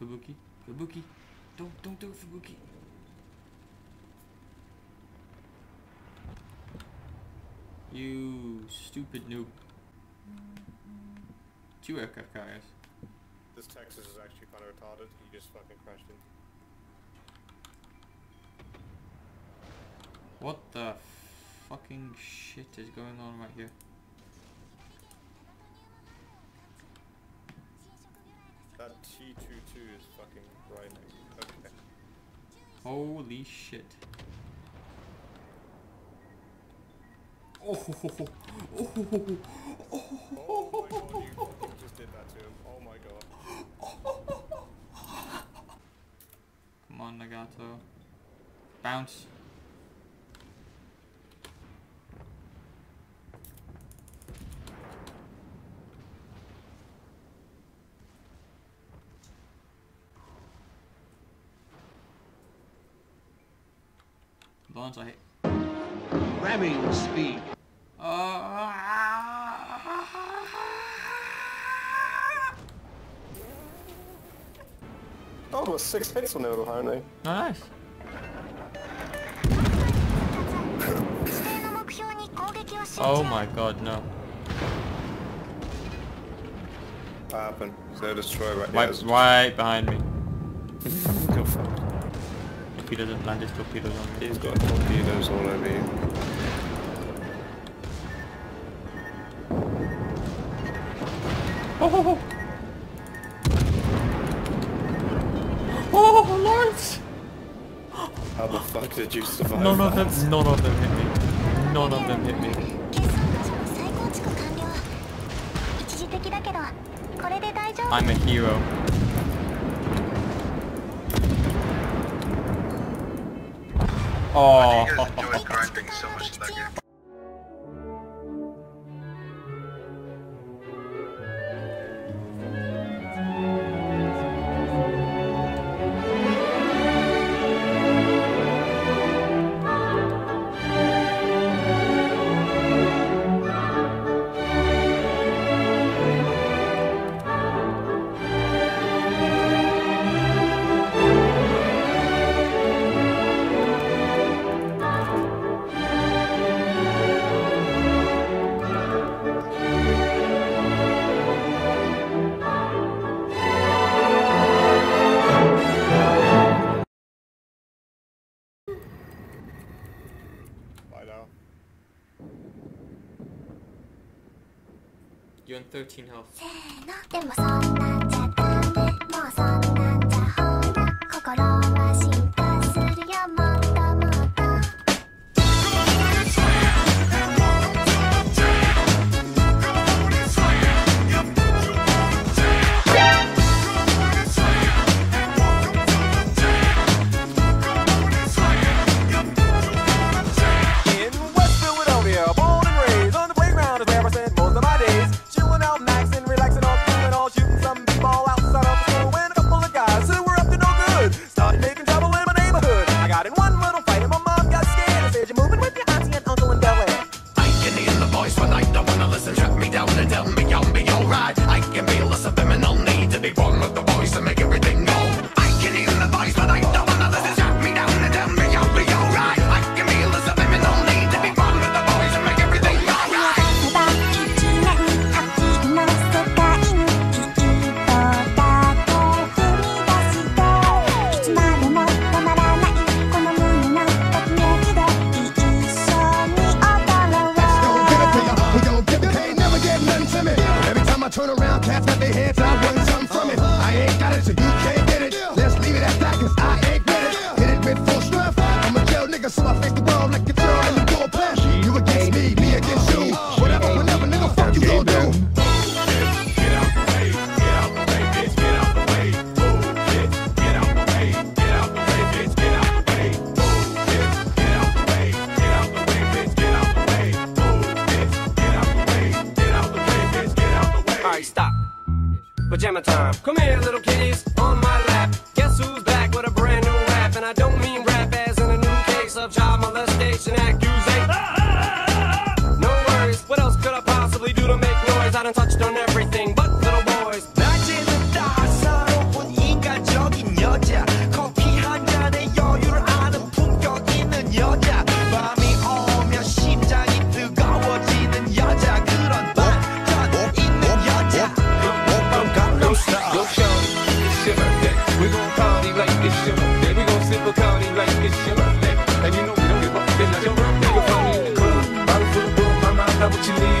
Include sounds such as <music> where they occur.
Fubuki, Fubuki, don't, don't do it, Fubuki. You stupid noob. Two aircraft carriers. This Texas is actually kind of retarded. You just fucking crashed in. What the fucking shit is going on right here? that T22 is fucking grinding. Okay. Holy shit. Oh, ho, ho, ho. oh, ho, ho, ho. oh, oh, oh, oh, oh, oh, just did that to him. Oh my god. Come on, Nagato. Bounce. sounds like. Ramming speed. Uh, Oh, it was six pixel noodle, apparently. Nice. Oh my god, no. What happened? Is there a destroyer right, right, right behind me. <laughs> torpedoes and plant torpedoes on me. He's got torpedoes all over you. Oh oh, oh. oh, oh, Lawrence! How the fuck did you survive None that? of them, none of them hit me. None of them hit me. I'm a hero. Oh. I think you guys enjoy grinding so much in that game. You're on 13 health. <gasps> Pajama time. Come here, little kitties, on my lap. Guess who's back with a brand new rap? And I don't mean rap as in a new case of child molestation. what you need.